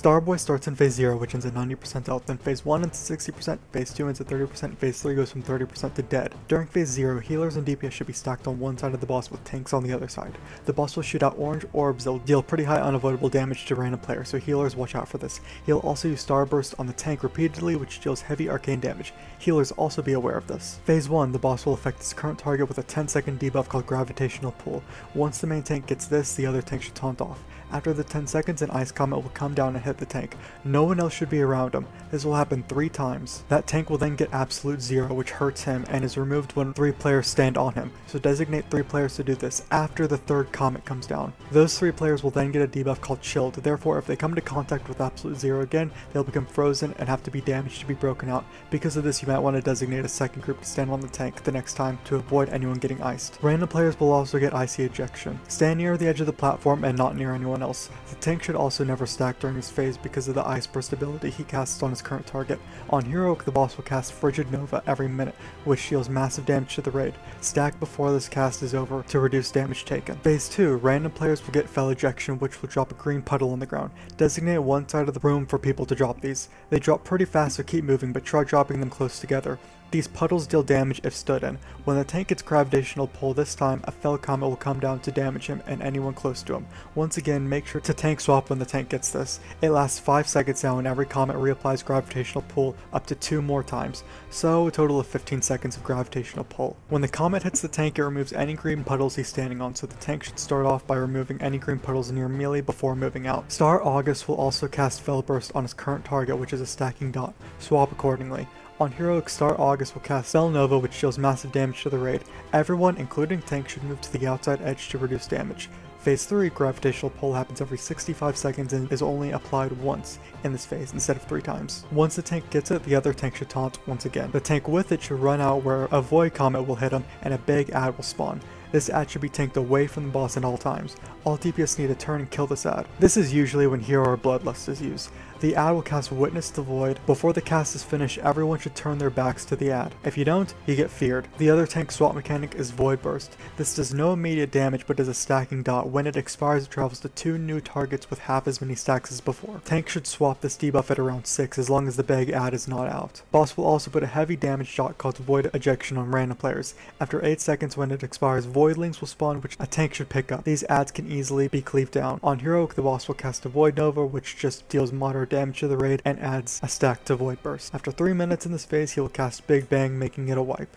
Starboy starts in phase 0 which ends at 90% health, then phase 1 ends at 60%, phase 2 ends at 30%, phase 3 goes from 30% to dead. During phase 0, healers and DPS should be stacked on one side of the boss with tanks on the other side. The boss will shoot out orange orbs that will deal pretty high unavoidable damage to random players, so healers watch out for this. He'll also use Starburst on the tank repeatedly which deals heavy arcane damage. Healers also be aware of this. Phase 1, the boss will affect its current target with a 10 second debuff called Gravitational Pull. Once the main tank gets this, the other tank should taunt off. After the 10 seconds, an ice comet will come down and hit the tank. No one else should be around him. This will happen 3 times. That tank will then get absolute zero, which hurts him and is removed when 3 players stand on him. So designate 3 players to do this after the third comet comes down. Those 3 players will then get a debuff called chilled, therefore if they come into contact with absolute zero again, they'll become frozen and have to be damaged to be broken out. Because of this you might want to designate a second group to stand on the tank the next time to avoid anyone getting iced. Random players will also get icy ejection. Stand near the edge of the platform and not near anyone else. The tank should also never stack during his phase because of the Ice Burst ability he casts on his current target. On Heroic, the boss will cast Frigid Nova every minute, which deals massive damage to the raid. Stack before this cast is over to reduce damage taken. Phase 2, random players will get Fel Ejection which will drop a green puddle on the ground. Designate one side of the room for people to drop these. They drop pretty fast so keep moving but try dropping them close together. These puddles deal damage if stood in. When the tank gets gravitational pull this time, a fel comet will come down to damage him and anyone close to him. Once again, make sure to tank swap when the tank gets this. It lasts 5 seconds now and every comet reapplies gravitational pull up to 2 more times, so a total of 15 seconds of gravitational pull. When the comet hits the tank, it removes any green puddles he's standing on, so the tank should start off by removing any green puddles near melee before moving out. Star Augur will also cast Fel Burst on his current target, which is a stacking dot. Swap accordingly. On Heroic Star Augur will cast Fel Nova which deals massive damage to the raid. Everyone, including Tank, should move to the outside edge to reduce damage. Phase 3 gravitational pull happens every 65 seconds and is only applied once in this phase instead of 3 times. Once the tank gets it, the other tank should taunt once again. The tank with it should run out where a void comet will hit him and a big ad will spawn. This ad should be tanked away from the boss at all times. All DPS need to turn and kill this ad. This is usually when Hero or Bloodlust is used. The ad will cast Witness the Void. Before the cast is finished, everyone should turn their backs to the ad. If you don't, you get feared. The other tank swap mechanic is Void Burst. This does no immediate damage but is a stacking dot. When it expires, it travels to two new targets with half as many stacks as before. Tank should swap this debuff at around 6 as long as the big ad is not out. Boss will also put a heavy damage dot called Void Ejection on random players. After 8 seconds when it expires, Voidlings will spawn which a tank should pick up. These ads can easily be cleaved down. On Heroic, the boss will cast a Void Nova which just deals moderate damage to the raid and adds a stack to Void Burst. After 3 minutes in this phase, he will cast Big Bang, making it a wipe.